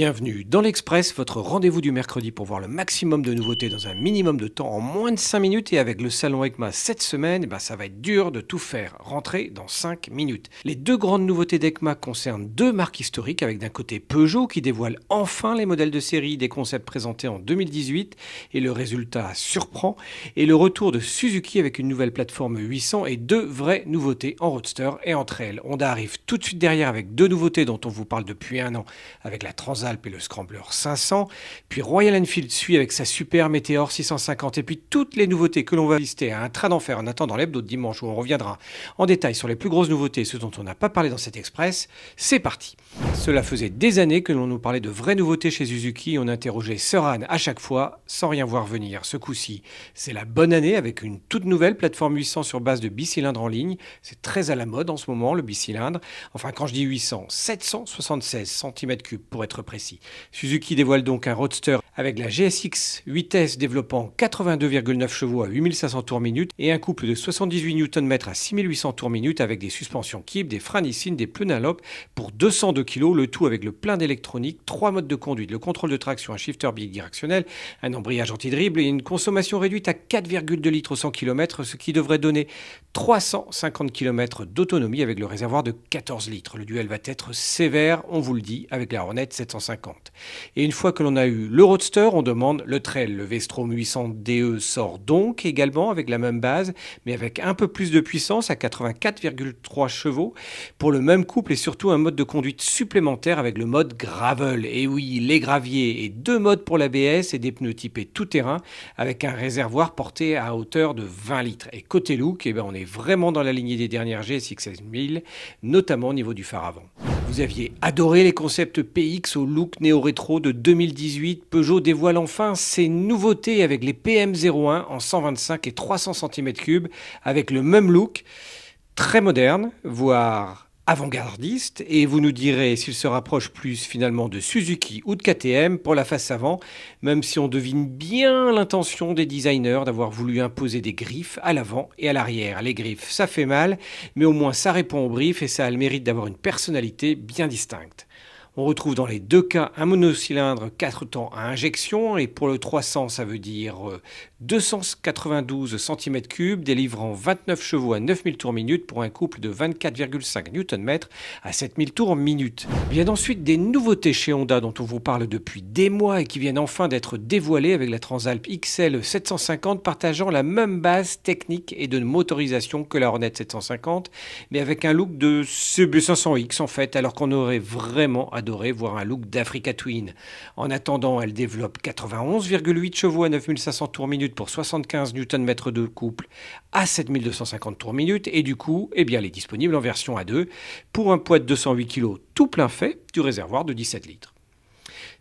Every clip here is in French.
Bienvenue dans l'Express, votre rendez-vous du mercredi pour voir le maximum de nouveautés dans un minimum de temps en moins de 5 minutes. Et avec le salon ECMA cette semaine, eh ben ça va être dur de tout faire rentrer dans 5 minutes. Les deux grandes nouveautés d'ECMA concernent deux marques historiques, avec d'un côté Peugeot qui dévoile enfin les modèles de série des concepts présentés en 2018 et le résultat surprend, et le retour de Suzuki avec une nouvelle plateforme 800 et deux vraies nouveautés en roadster et entre elles. Honda arrive tout de suite derrière avec deux nouveautés dont on vous parle depuis un an avec la Trans Alpes et le Scrambler 500. Puis Royal Enfield suit avec sa Super Meteor 650. Et puis toutes les nouveautés que l'on va lister à un train d'enfer en attendant l'hebdo de dimanche où on reviendra en détail sur les plus grosses nouveautés, ce dont on n'a pas parlé dans cet express. C'est parti. Cela faisait des années que l'on nous parlait de vraies nouveautés chez Suzuki. On interrogeait Soran à chaque fois sans rien voir venir. Ce coup-ci, c'est la bonne année avec une toute nouvelle plateforme 800 sur base de bicylindre en ligne. C'est très à la mode en ce moment, le bicylindre. Enfin, quand je dis 800, 776 cm3 pour être précis. Suzuki dévoile donc un roadster avec la GSX 8S développant 82,9 chevaux à 8500 tours minute et un couple de 78 Nm à 6800 tours minute avec des suspensions Kib, des freins des pneus pour 202 kg, le tout avec le plein d'électronique, trois modes de conduite, le contrôle de traction, un shifter bidirectionnel, un embrayage anti-dribble et une consommation réduite à 4,2 litres au 100 km, ce qui devrait donner 350 km d'autonomie avec le réservoir de 14 litres. Le duel va être sévère, on vous le dit, avec la Hornet 750. Et une fois que l'on a eu le On demande le trail. Le V-Strom 800 DE sort donc également avec la même base, mais avec un peu plus de puissance à 84,3 chevaux pour le même couple et surtout un mode de conduite supplémentaire avec le mode gravel. Et oui, les graviers et deux modes pour l'ABS et des pneus typés tout-terrain avec un réservoir porté à hauteur de 20 litres. Et côté look, eh ben on est vraiment dans la lignée des dernières GSX 16000, notamment au niveau du phare avant. Vous aviez adoré les concepts PX au look néo-rétro de 2018. Peugeot dévoile enfin ses nouveautés avec les PM01 en 125 et 300 cm3 avec le même look, très moderne, voire avant-gardiste et vous nous direz s'il se rapproche plus finalement de Suzuki ou de KTM pour la face avant, même si on devine bien l'intention des designers d'avoir voulu imposer des griffes à l'avant et à l'arrière. Les griffes, ça fait mal, mais au moins ça répond aux briefs et ça a le mérite d'avoir une personnalité bien distincte. On retrouve dans les deux cas un monocylindre 4 temps à injection et pour le 300 ça veut dire 292 cm3 délivrant 29 chevaux à 9000 tours minute pour un couple de 24,5 Nm à 7000 tours minute. Viennent ensuite des nouveautés chez Honda dont on vous parle depuis des mois et qui viennent enfin d'être dévoilées avec la Transalp XL 750 partageant la même base technique et de motorisation que la Hornet 750 mais avec un look de CB500X en fait alors qu'on aurait vraiment adoré voir un look d'Africa Twin. En attendant, elle développe 91,8 chevaux à 9500 tours minute pour 75 Nm de couple à 7250 tours minute et du coup, eh bien, elle est disponible en version A2 pour un poids de 208 kg tout plein fait du réservoir de 17 litres.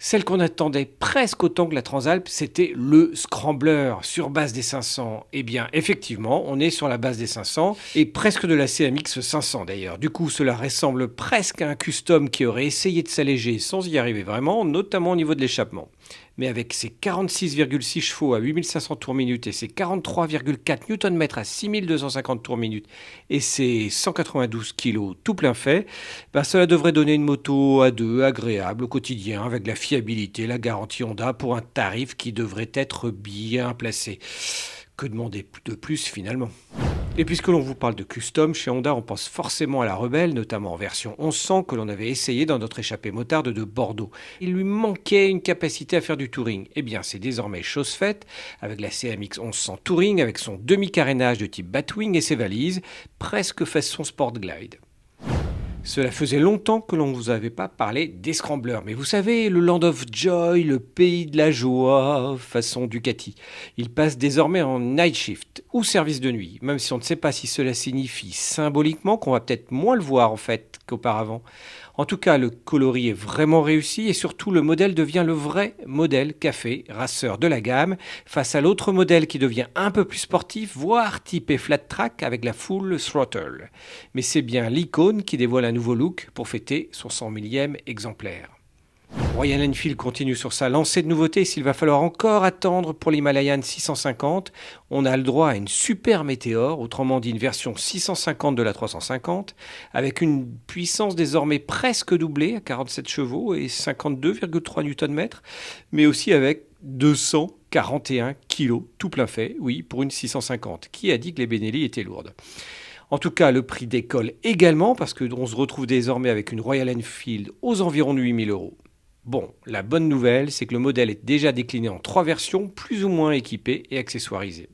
Celle qu'on attendait presque autant que la Transalp, c'était le Scrambler sur base des 500. Eh bien, effectivement, on est sur la base des 500 et presque de la CMX 500 d'ailleurs. Du coup, cela ressemble presque à un custom qui aurait essayé de s'alléger sans y arriver vraiment, notamment au niveau de l'échappement mais avec ses 46,6 chevaux à 8500 tours minute et ses 43,4 Nm à 6250 tours minute et ses 192 kg tout plein fait, ben cela devrait donner une moto à deux agréable au quotidien avec la fiabilité, la garantie Honda pour un tarif qui devrait être bien placé. Que demander de plus finalement? Et puisque l'on vous parle de custom, chez Honda, on pense forcément à la Rebelle, notamment en version 1100 que l'on avait essayé dans notre échappée motarde de Bordeaux. Il lui manquait une capacité à faire du touring. Eh bien, c'est désormais chose faite avec la CMX 1100 Touring, avec son demi-carénage de type Batwing et ses valises, presque façon Sport Glide. Cela faisait longtemps que l'on ne vous avait pas parlé des mais vous savez, le Land of Joy, le pays de la joie, façon Ducati. Il passe désormais en night shift ou service de nuit, même si on ne sait pas si cela signifie symboliquement qu'on va peut-être moins le voir en fait qu'auparavant. En tout cas, le coloris est vraiment réussi et surtout le modèle devient le vrai modèle café racer de la gamme face à l'autre modèle qui devient un peu plus sportif, voire typé flat track avec la full throttle. Mais c'est bien l'icône qui dévoile un nouveau look pour fêter son 100 millième exemplaire. Royal Enfield continue sur sa lancée de nouveautés. S'il va falloir encore attendre pour l'Himalayan 650, on a le droit à une super météore, autrement dit une version 650 de la 350, avec une puissance désormais presque doublée à 47 chevaux et 52,3 Nm, mais aussi avec 241 kg tout plein fait, oui, pour une 650. Qui a dit que les Benelli étaient lourdes? En tout cas, le prix décolle également parce qu'on se retrouve désormais avec une Royal Enfield aux environs de 8000 euros. Bon, la bonne nouvelle, c'est que le modèle est déjà décliné en trois versions, plus ou moins équipées et accessoirisées.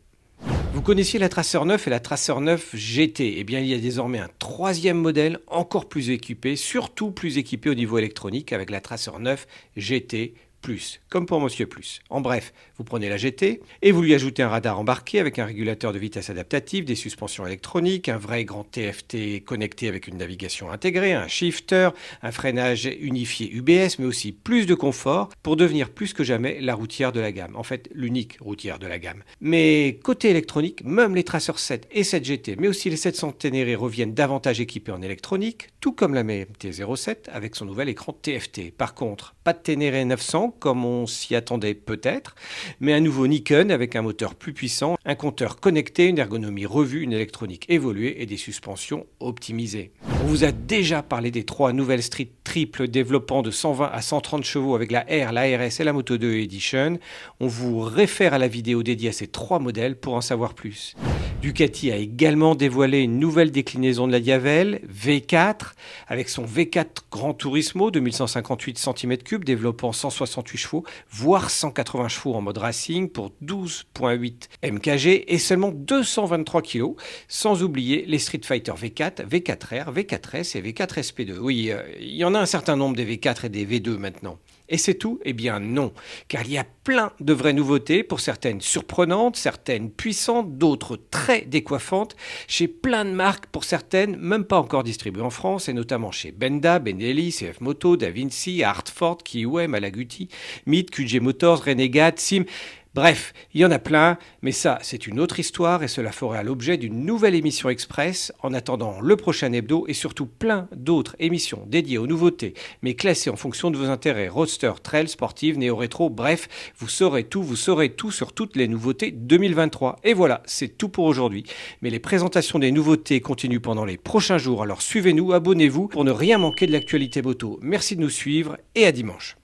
Vous connaissiez la Tracer 9 et la Tracer 9 GT. Eh bien, il y a désormais un troisième modèle encore plus équipé, surtout plus équipé au niveau électronique avec la Tracer 9 GT plus, comme pour Monsieur Plus. En bref, vous prenez la GT et vous lui ajoutez un radar embarqué avec un régulateur de vitesse adaptatif, des suspensions électroniques, un vrai grand TFT connecté avec une navigation intégrée, un shifter, un freinage unifié UBS, mais aussi plus de confort pour devenir plus que jamais la routière de la gamme. En fait, l'unique routière de la gamme. Mais côté électronique, même les Tracer 7 et 7 GT, mais aussi les 700 Ténéré reviennent davantage équipés en électronique, tout comme la MT-07 avec son nouvel écran TFT. Par contre, pas de Ténéré 900 comme on s'y attendait peut-être, mais un nouveau Nikon avec un moteur plus puissant, un compteur connecté, une ergonomie revue, une électronique évoluée et des suspensions optimisées. On vous a déjà parlé des trois nouvelles Street triples développant de 120 à 130 chevaux avec la R, la RS et la Moto 2 Edition. On vous réfère à la vidéo dédiée à ces trois modèles pour en savoir plus. Ducati a également dévoilé une nouvelle déclinaison de la Diavel, V4, avec son V4 Grand Turismo de 1158 cm3 développant 168 chevaux, voire 180 chevaux en mode racing pour 12.8 MKG et seulement 223 kg, sans oublier les Street Fighter V4, V4R, V4S et V4 SP2. Oui, euh, il y en a un certain nombre des V4 et des V2 maintenant. Et c'est tout Eh bien non, car il y a plein de vraies nouveautés, pour certaines surprenantes, certaines puissantes, d'autres très décoiffantes, chez plein de marques, pour certaines même pas encore distribuées en France, et notamment chez Benda, Benelli, CF Moto, Da Vinci, Hartford, Kiway, Malaguti, Meet, QG Motors, Renegade, Sim... Bref, il y en a plein, mais ça, c'est une autre histoire et cela ferait l'objet d'une nouvelle émission express en attendant le prochain hebdo et surtout plein d'autres émissions dédiées aux nouveautés, mais classées en fonction de vos intérêts roadster, trail, sportive, néo-rétro, bref, vous saurez tout, vous saurez tout sur toutes les nouveautés 2023. Et voilà, c'est tout pour aujourd'hui. Mais les présentations des nouveautés continuent pendant les prochains jours, alors suivez-nous, abonnez-vous pour ne rien manquer de l'actualité moto. Merci de nous suivre et à dimanche.